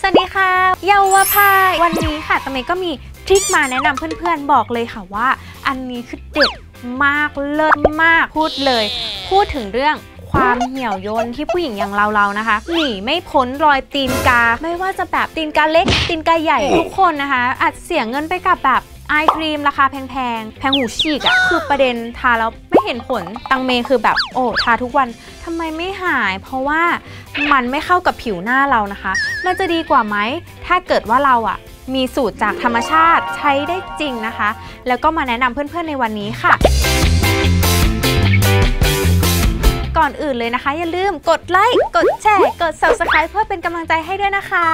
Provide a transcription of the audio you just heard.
สวัสดีค่ะ เยาวภาวันนี้ค่ะตะเมย์ก็มีทริคมาแนะนำเพื่อนๆ บอกเลยค่ะว่า อันนี้คือเด็ดมากเลิศมากพูดเลย พูดถึงเรื่องความเหี่ยวย่นที่ผู้หญิงอย่างเราๆนะคะหนีไม่พ้นรอยตีนกา ไม่ว่าจะแบบตีนกาเล็กตีนกาใหญ่ทุกคนนะคะอาจเสียเงินไปกับแบบ ไอครีมราคาแพงๆแพงหูฉีกอะคือประเด็นทาแล้วไม่เห็นผลตังเมคือแบบโอ้ทาทุกวันทำไมไม่หาย เพราะว่ามันไม่เข้ากับผิวหน้าเรานะคะ มันจะดีกว่าไหมถ้าเกิดว่าเราอะมีสูตรจากธรรมชาติใช้ได้จริงนะคะ แล้วก็มาแนะนำเพื่อนๆในวันนี้ค่ะ ก่อนอื่นเลยนะคะ อย่าลืมกดไลค์ กดแชร์ กด subscribe เพื่อเป็นกำลังใจให้ด้วยนะคะ